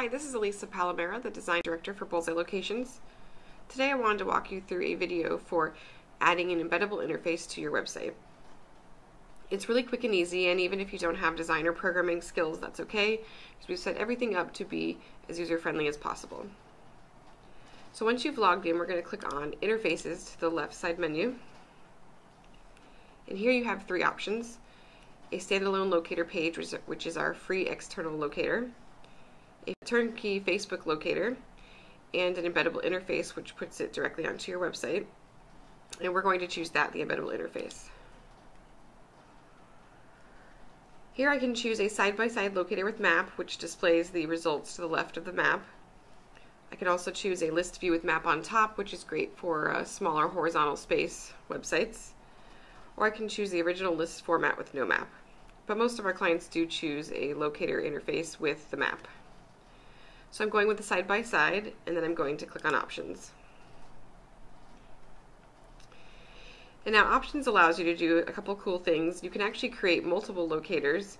Hi, this is Elisa Palomera, the Design Director for Bullseye Locations. Today I wanted to walk you through a video for adding an embeddable interface to your website. It's really quick and easy, and even if you don't have designer programming skills, that's okay, because we've set everything up to be as user-friendly as possible. So once you've logged in, we're going to click on Interfaces to the left side menu. And here you have three options. A standalone locator page, which is our free external locator a turnkey Facebook locator, and an embeddable interface which puts it directly onto your website. And we're going to choose that, the embeddable interface. Here I can choose a side-by-side -side locator with map, which displays the results to the left of the map. I can also choose a list view with map on top, which is great for uh, smaller horizontal space websites. Or I can choose the original list format with no map. But most of our clients do choose a locator interface with the map. So I'm going with the side by side and then I'm going to click on options. And now options allows you to do a couple cool things. You can actually create multiple locators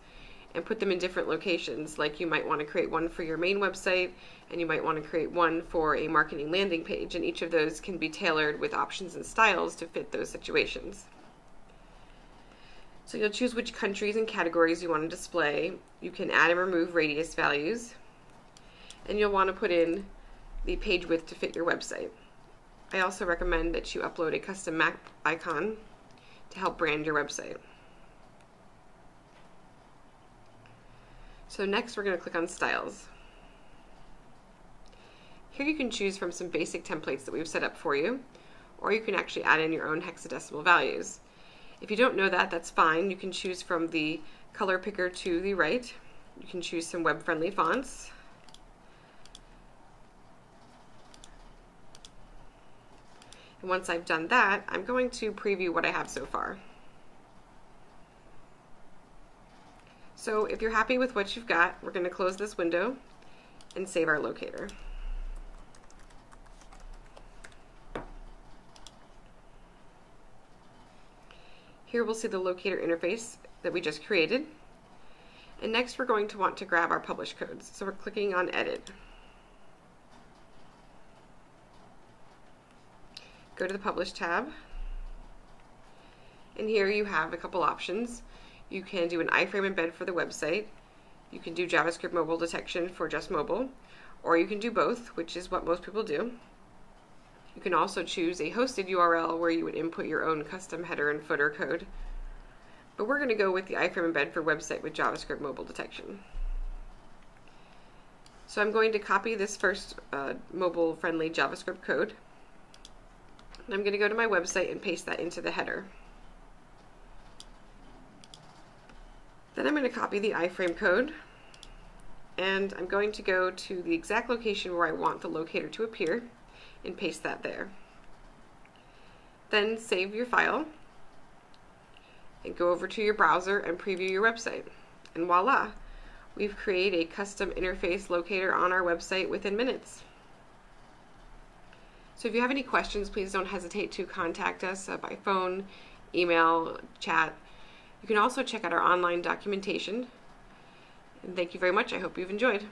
and put them in different locations. Like you might want to create one for your main website and you might want to create one for a marketing landing page and each of those can be tailored with options and styles to fit those situations. So you'll choose which countries and categories you want to display. You can add and remove radius values and you'll want to put in the page width to fit your website. I also recommend that you upload a custom map icon to help brand your website. So next we're going to click on styles. Here you can choose from some basic templates that we've set up for you, or you can actually add in your own hexadecimal values. If you don't know that, that's fine. You can choose from the color picker to the right. You can choose some web-friendly fonts. And once I've done that, I'm going to preview what I have so far. So if you're happy with what you've got, we're going to close this window and save our locator. Here we'll see the locator interface that we just created. And next we're going to want to grab our publish codes. So we're clicking on edit. Go to the Publish tab. And here you have a couple options. You can do an iframe embed for the website. You can do JavaScript mobile detection for just mobile. Or you can do both, which is what most people do. You can also choose a hosted URL where you would input your own custom header and footer code. But we're going to go with the iframe embed for website with JavaScript mobile detection. So I'm going to copy this first uh, mobile-friendly JavaScript code. I'm going to go to my website and paste that into the header. Then I'm going to copy the iframe code and I'm going to go to the exact location where I want the locator to appear and paste that there. Then save your file and go over to your browser and preview your website. And voila, we've created a custom interface locator on our website within minutes. So if you have any questions, please don't hesitate to contact us uh, by phone, email, chat. You can also check out our online documentation. And thank you very much. I hope you've enjoyed.